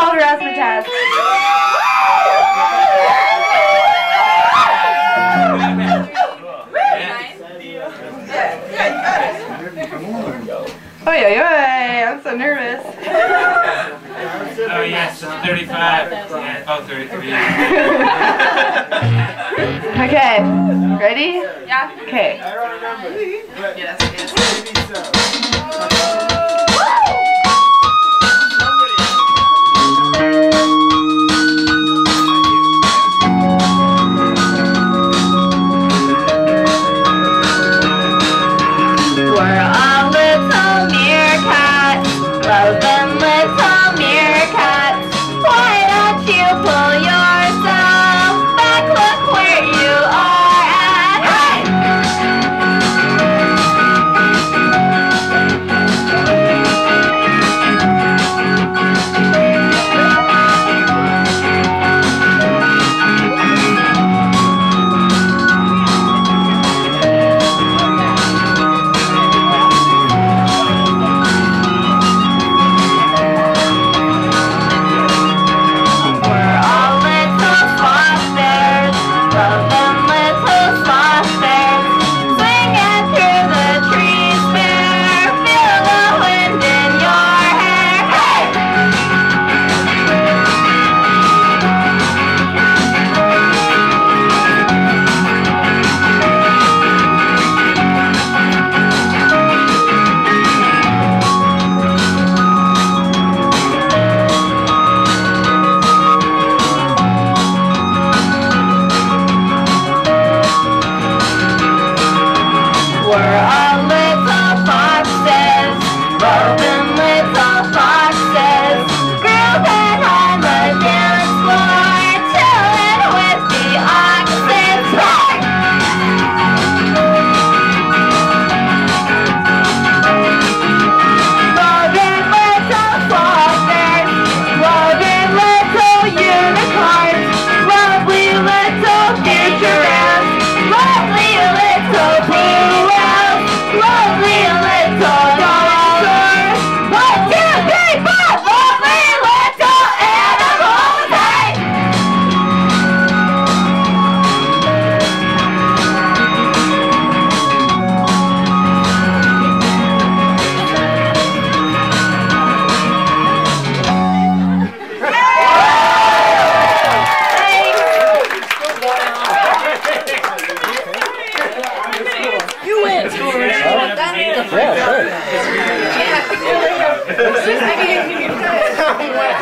child RazzmTazz. Oh yeah, yeah, I'm so nervous. Oh yes, 35. Yeah. Oh, 33. Okay, ready? Yeah. Okay. I don't remember. Yes, yes. maybe so. about were I. Yeah, sure.